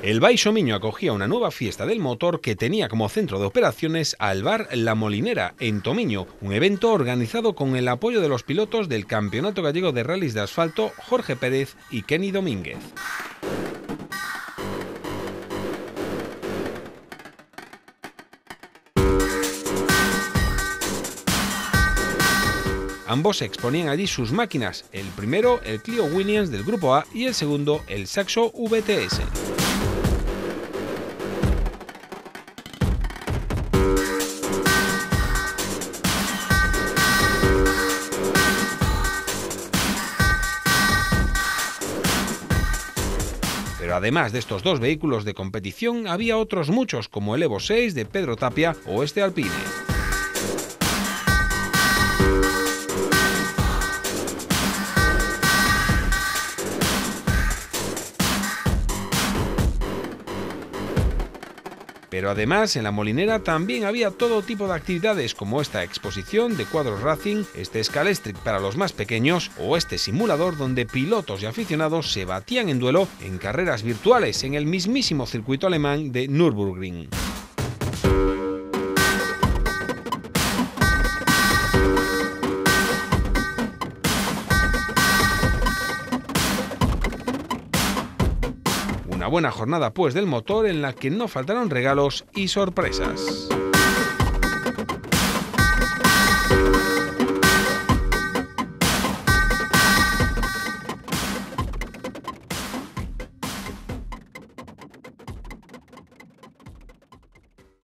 El Baixo Miño acogía una nueva fiesta del motor que tenía como centro de operaciones al bar La Molinera, en Tomiño, un evento organizado con el apoyo de los pilotos del Campeonato Gallego de Rallys de Asfalto Jorge Pérez y Kenny Domínguez. Ambos exponían allí sus máquinas, el primero el Clio Williams del Grupo A y el segundo el Saxo VTS. Además de estos dos vehículos de competición, había otros muchos, como el Evo 6 de Pedro Tapia o este Alpine. Pero además en la molinera también había todo tipo de actividades como esta exposición de cuadros racing, este Scalestric para los más pequeños o este simulador donde pilotos y aficionados se batían en duelo en carreras virtuales en el mismísimo circuito alemán de Nürburgring. Buena jornada pues del motor en la que no faltaron regalos y sorpresas.